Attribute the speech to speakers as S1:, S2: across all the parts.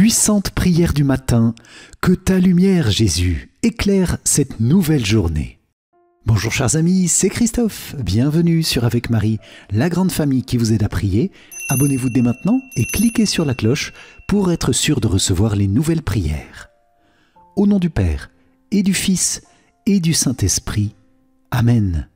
S1: Puissante prière du matin, que ta lumière, Jésus, éclaire cette nouvelle journée. Bonjour chers amis, c'est Christophe. Bienvenue sur Avec Marie, la grande famille qui vous aide à prier. Abonnez-vous dès maintenant et cliquez sur la cloche pour être sûr de recevoir les nouvelles prières. Au nom du Père et du Fils et du Saint-Esprit. Amen.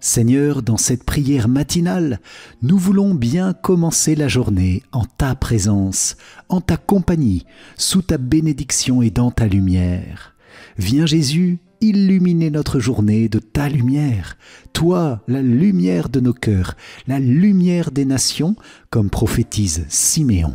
S1: Seigneur, dans cette prière matinale, nous voulons bien commencer la journée en ta présence, en ta compagnie, sous ta bénédiction et dans ta lumière. Viens Jésus, illuminer notre journée de ta lumière, toi, la lumière de nos cœurs, la lumière des nations, comme prophétise Siméon.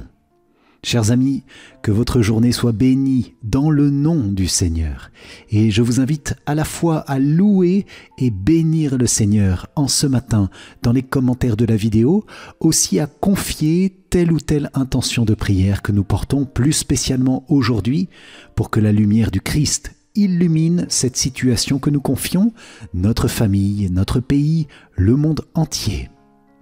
S1: Chers amis, que votre journée soit bénie dans le nom du Seigneur. Et je vous invite à la fois à louer et bénir le Seigneur en ce matin dans les commentaires de la vidéo, aussi à confier telle ou telle intention de prière que nous portons plus spécialement aujourd'hui pour que la lumière du Christ illumine cette situation que nous confions, notre famille, notre pays, le monde entier.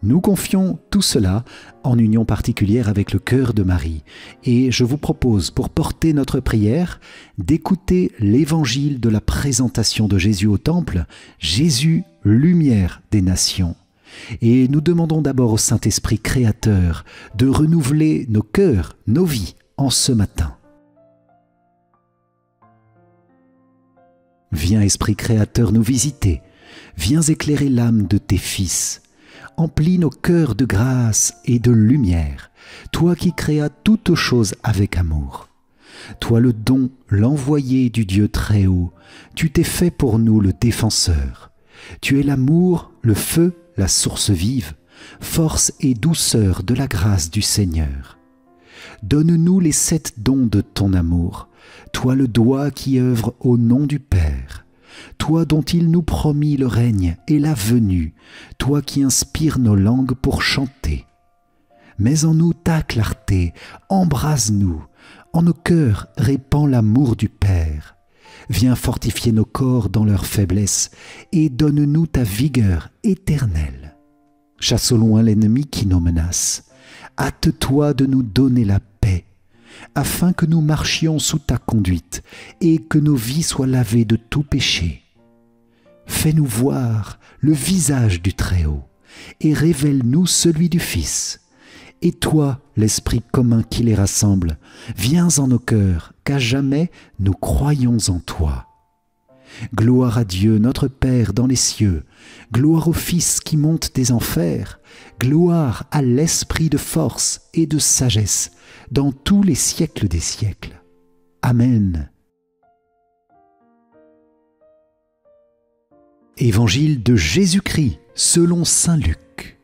S1: Nous confions tout cela en union particulière avec le cœur de Marie. Et je vous propose, pour porter notre prière, d'écouter l'évangile de la présentation de Jésus au Temple, Jésus, lumière des nations. Et nous demandons d'abord au Saint-Esprit créateur de renouveler nos cœurs, nos vies, en ce matin. Viens, Esprit créateur, nous visiter. Viens éclairer l'âme de tes fils emplis nos cœurs de grâce et de lumière, toi qui créas toutes choses avec amour. Toi le don, l'envoyé du Dieu très haut, tu t'es fait pour nous le défenseur. Tu es l'amour, le feu, la source vive, force et douceur de la grâce du Seigneur. Donne-nous les sept dons de ton amour, toi le doigt qui œuvre au nom du Père toi dont il nous promit le règne et la venue, toi qui inspires nos langues pour chanter. Mets en nous ta clarté, embrase-nous, en nos cœurs répand l'amour du Père. Viens fortifier nos corps dans leur faiblesse et donne-nous ta vigueur éternelle. Chasse au loin l'ennemi qui nous menace. Hâte-toi de nous donner la paix afin que nous marchions sous ta conduite et que nos vies soient lavées de tout péché. Fais-nous voir le visage du Très-Haut et révèle-nous celui du Fils. Et toi, l'Esprit commun qui les rassemble, viens en nos cœurs, qu'à jamais nous croyons en toi. Gloire à Dieu notre Père dans les cieux, gloire au Fils qui monte des enfers, gloire à l'Esprit de force et de sagesse dans tous les siècles des siècles. Amen. Évangile de Jésus-Christ selon Saint Luc.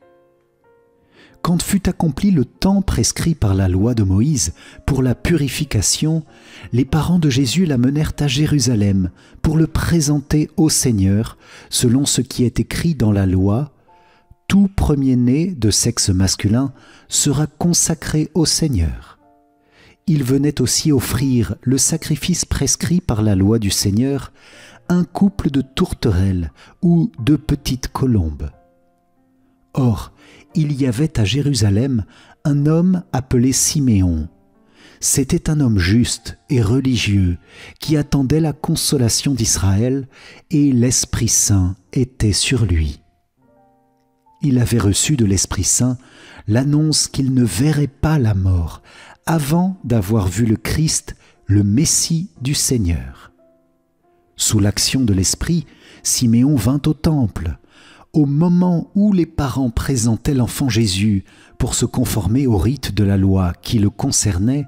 S1: Quand fut accompli le temps prescrit par la loi de Moïse pour la purification, les parents de Jésus l'amenèrent à Jérusalem pour le présenter au Seigneur, selon ce qui est écrit dans la loi. Tout premier-né de sexe masculin sera consacré au Seigneur. Il venait aussi offrir le sacrifice prescrit par la loi du Seigneur, un couple de tourterelles ou de petites colombes. Or, il y avait à Jérusalem un homme appelé Siméon. C'était un homme juste et religieux qui attendait la consolation d'Israël et l'Esprit Saint était sur lui. Il avait reçu de l'Esprit Saint l'annonce qu'il ne verrait pas la mort avant d'avoir vu le Christ, le Messie du Seigneur. Sous l'action de l'Esprit, Siméon vint au temple, au moment où les parents présentaient l'enfant Jésus pour se conformer au rite de la loi qui le concernait,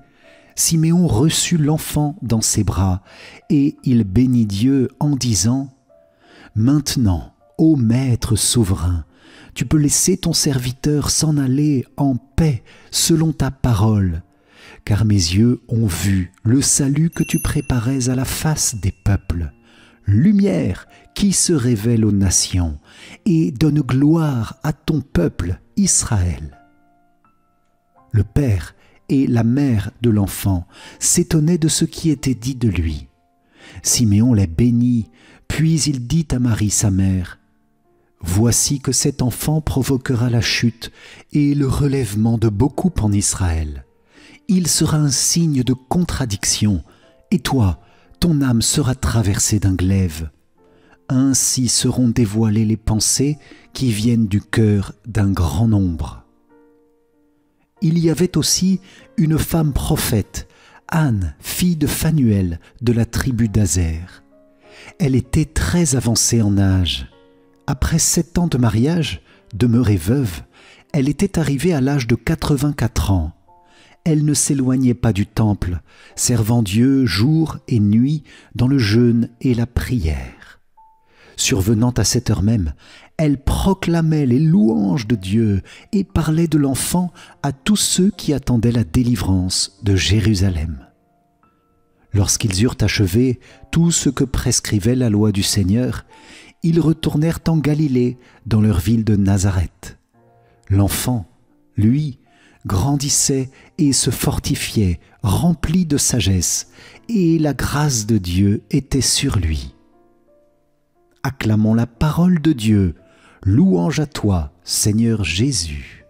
S1: Siméon reçut l'enfant dans ses bras et il bénit Dieu en disant Maintenant, ô Maître souverain, tu peux laisser ton serviteur s'en aller en paix selon ta parole, car mes yeux ont vu le salut que tu préparais à la face des peuples lumière qui se révèle aux nations et donne gloire à ton peuple Israël. Le père et la mère de l'enfant s'étonnaient de ce qui était dit de lui. Siméon les bénit, puis il dit à Marie sa mère, Voici que cet enfant provoquera la chute et le relèvement de beaucoup en Israël. Il sera un signe de contradiction, et toi, ton âme sera traversée d'un glaive. Ainsi seront dévoilées les pensées qui viennent du cœur d'un grand nombre. Il y avait aussi une femme prophète, Anne, fille de Phanuel de la tribu d'Azer. Elle était très avancée en âge. Après sept ans de mariage, demeurée veuve, elle était arrivée à l'âge de 84 ans. Elle ne s'éloignait pas du temple, servant Dieu jour et nuit dans le jeûne et la prière. Survenant à cette heure même, elle proclamait les louanges de Dieu et parlait de l'enfant à tous ceux qui attendaient la délivrance de Jérusalem. Lorsqu'ils eurent achevé tout ce que prescrivait la loi du Seigneur, ils retournèrent en Galilée, dans leur ville de Nazareth. L'enfant, lui, grandissait et se fortifiait, rempli de sagesse, et la grâce de Dieu était sur lui. Acclamons la parole de Dieu, louange à toi, Seigneur Jésus.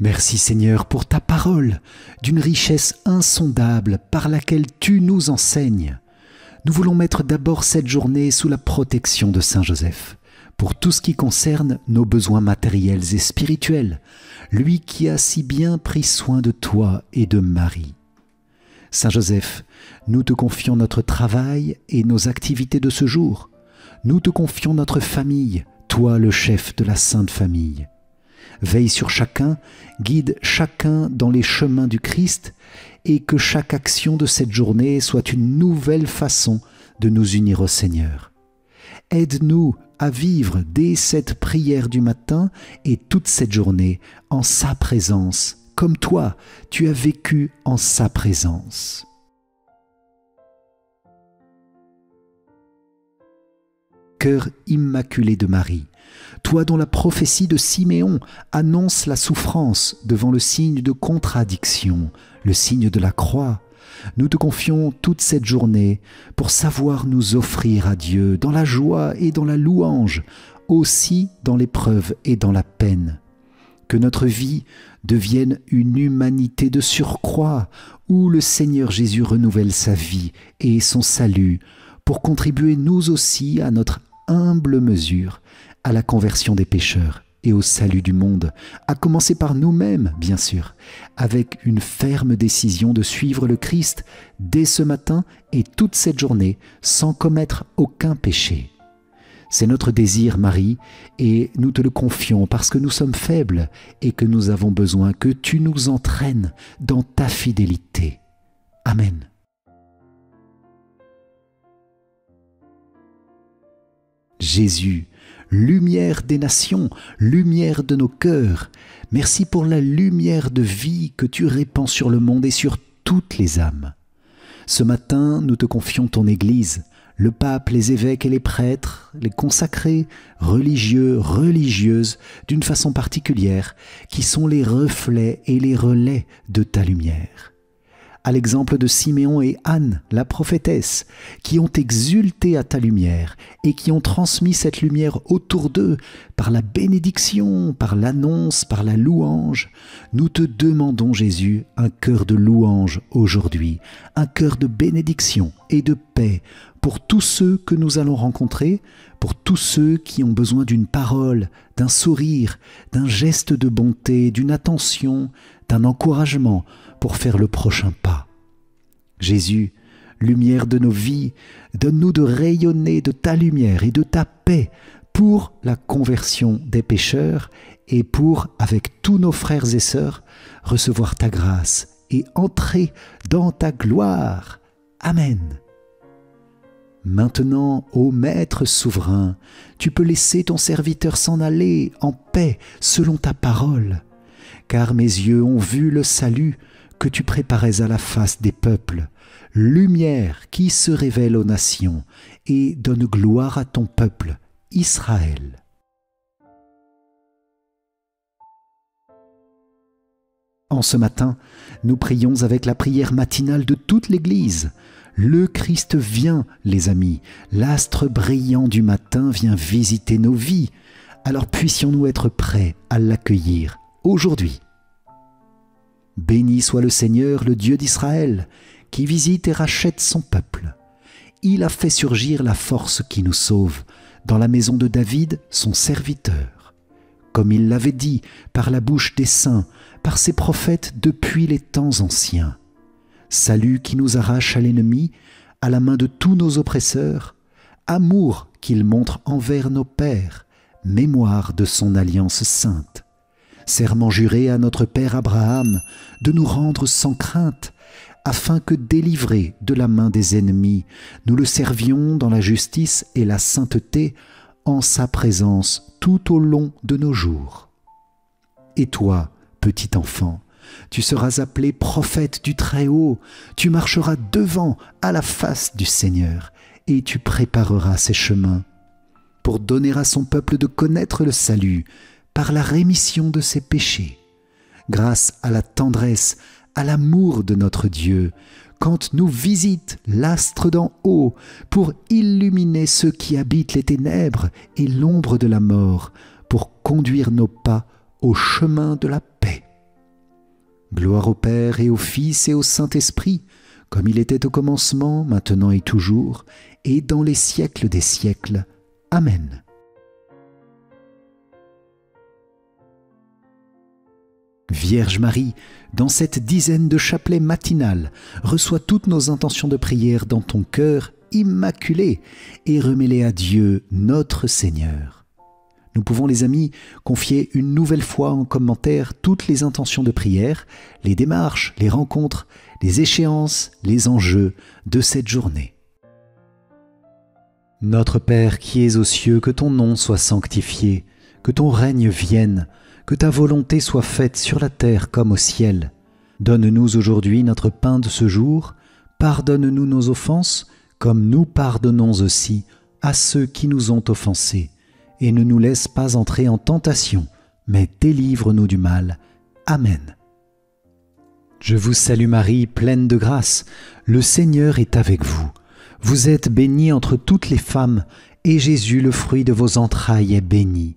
S1: Merci Seigneur pour ta parole, d'une richesse insondable par laquelle tu nous enseignes. Nous voulons mettre d'abord cette journée sous la protection de Saint Joseph, pour tout ce qui concerne nos besoins matériels et spirituels, lui qui a si bien pris soin de toi et de Marie. Saint Joseph, nous te confions notre travail et nos activités de ce jour. Nous te confions notre famille, toi le chef de la Sainte Famille. Veille sur chacun, guide chacun dans les chemins du Christ, et que chaque action de cette journée soit une nouvelle façon de nous unir au Seigneur. Aide-nous à vivre dès cette prière du matin et toute cette journée en sa présence, comme toi, tu as vécu en sa présence. Cœur immaculé de Marie, toi dont la prophétie de Siméon annonce la souffrance devant le signe de contradiction, le signe de la croix, nous te confions toute cette journée pour savoir nous offrir à Dieu dans la joie et dans la louange, aussi dans l'épreuve et dans la peine. Que notre vie devienne une humanité de surcroît où le Seigneur Jésus renouvelle sa vie et son salut pour contribuer nous aussi à notre humble mesure à la conversion des pécheurs et au salut du monde, à commencer par nous-mêmes, bien sûr, avec une ferme décision de suivre le Christ dès ce matin et toute cette journée sans commettre aucun péché. C'est notre désir, Marie, et nous te le confions parce que nous sommes faibles et que nous avons besoin que tu nous entraînes dans ta fidélité. Amen. Jésus, lumière des nations, lumière de nos cœurs, merci pour la lumière de vie que tu répands sur le monde et sur toutes les âmes. Ce matin, nous te confions ton Église, le pape, les évêques et les prêtres, les consacrés, religieux, religieuses, d'une façon particulière, qui sont les reflets et les relais de ta lumière à l'exemple de Siméon et Anne, la prophétesse, qui ont exulté à ta lumière et qui ont transmis cette lumière autour d'eux par la bénédiction, par l'annonce, par la louange. Nous te demandons, Jésus, un cœur de louange aujourd'hui, un cœur de bénédiction et de paix pour tous ceux que nous allons rencontrer, pour tous ceux qui ont besoin d'une parole, d'un sourire, d'un geste de bonté, d'une attention, d'un encouragement, pour faire le prochain pas. Jésus, lumière de nos vies, donne-nous de rayonner de ta lumière et de ta paix pour la conversion des pécheurs et pour, avec tous nos frères et sœurs, recevoir ta grâce et entrer dans ta gloire. Amen. Maintenant, ô Maître souverain, tu peux laisser ton serviteur s'en aller en paix selon ta parole, car mes yeux ont vu le salut que tu préparais à la face des peuples, lumière qui se révèle aux nations et donne gloire à ton peuple, Israël. En ce matin, nous prions avec la prière matinale de toute l'Église, Le Christ vient, les amis. L'astre brillant du matin vient visiter nos vies. Alors puissions-nous être prêts à l'accueillir aujourd'hui. Béni soit le Seigneur, le Dieu d'Israël, qui visite et rachète son peuple. Il a fait surgir la force qui nous sauve dans la maison de David, son serviteur. Comme il l'avait dit par la bouche des saints, par ses prophètes depuis les temps anciens. Salut qui nous arrache à l'ennemi, à la main de tous nos oppresseurs, amour qu'il montre envers nos pères, mémoire de son alliance sainte. Serment juré à notre Père Abraham de nous rendre sans crainte, afin que, délivrés de la main des ennemis, nous le servions dans la justice et la sainteté en sa présence tout au long de nos jours. Et toi, petit enfant, tu seras appelé prophète du Très-Haut, tu marcheras devant à la face du Seigneur, et tu prépareras ses chemins, pour donner à son peuple de connaître le salut par la rémission de ses péchés, grâce à la tendresse, à l'amour de notre Dieu, quand nous visite l'astre d'en haut pour illuminer ceux qui habitent les ténèbres et l'ombre de la mort, pour conduire nos pas au chemin de la paix. Gloire au Père et au Fils et au Saint-Esprit, comme il était au commencement, maintenant et toujours, et dans les siècles des siècles. Amen. Vierge Marie, dans cette dizaine de chapelets matinales, reçois toutes nos intentions de prière dans ton cœur immaculé et remets-les à Dieu, notre Seigneur. Nous pouvons, les amis, confier une nouvelle fois en commentaire toutes les intentions de prière, les démarches, les rencontres, les échéances, les enjeux de cette journée. Notre Père qui es aux cieux, que ton nom soit sanctifié, que ton règne vienne, que ta volonté soit faite sur la terre comme au ciel. Donne-nous aujourd'hui notre pain de ce jour, pardonne-nous nos offenses, comme nous pardonnons aussi à ceux qui nous ont offensés, et ne nous laisse pas entrer en tentation, mais délivre-nous du mal. Amen. Je vous salue Marie, pleine de grâce, le Seigneur est avec vous. Vous êtes bénie entre toutes les femmes, et Jésus, le fruit de vos entrailles, est béni.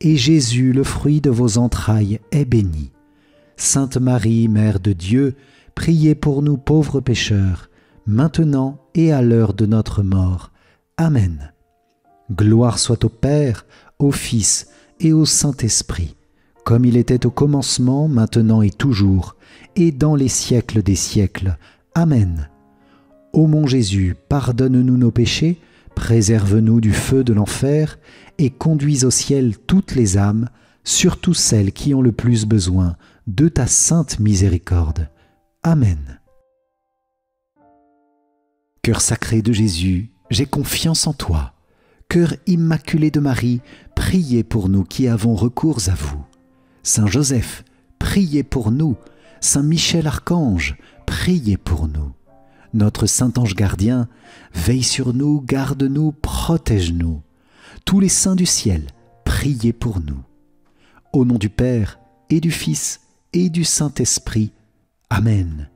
S1: et Jésus, le fruit de vos entrailles, est béni. Sainte Marie, Mère de Dieu, priez pour nous pauvres pécheurs, maintenant et à l'heure de notre mort. Amen. Gloire soit au Père, au Fils et au Saint-Esprit, comme il était au commencement, maintenant et toujours, et dans les siècles des siècles. Amen. Ô mon Jésus, pardonne-nous nos péchés, préserve-nous du feu de l'enfer, et conduis au ciel toutes les âmes, surtout celles qui ont le plus besoin de ta sainte miséricorde. Amen. Cœur sacré de Jésus, j'ai confiance en toi. Cœur immaculé de Marie, priez pour nous qui avons recours à vous. Saint Joseph, priez pour nous. Saint Michel Archange, priez pour nous. Notre Saint Ange gardien, veille sur nous, garde-nous, protège-nous. Tous les saints du ciel, priez pour nous. Au nom du Père et du Fils et du Saint-Esprit. Amen.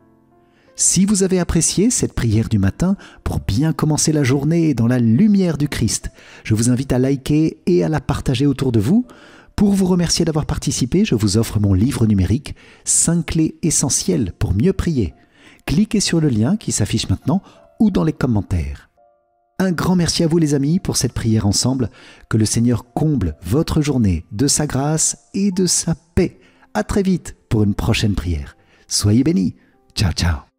S1: Si vous avez apprécié cette prière du matin pour bien commencer la journée dans la lumière du Christ, je vous invite à liker et à la partager autour de vous. Pour vous remercier d'avoir participé, je vous offre mon livre numérique 5 clés essentielles pour mieux prier. Cliquez sur le lien qui s'affiche maintenant ou dans les commentaires. Un grand merci à vous les amis pour cette prière ensemble. Que le Seigneur comble votre journée de sa grâce et de sa paix. À très vite pour une prochaine prière. Soyez bénis. Ciao ciao.